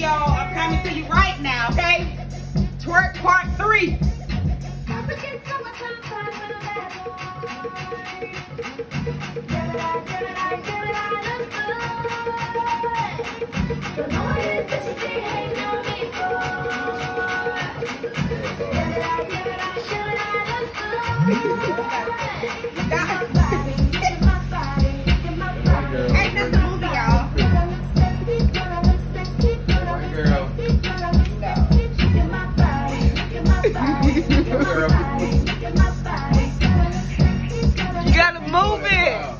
video. I'm coming to you right now, okay? Twerk part three. Ain't You gotta move it.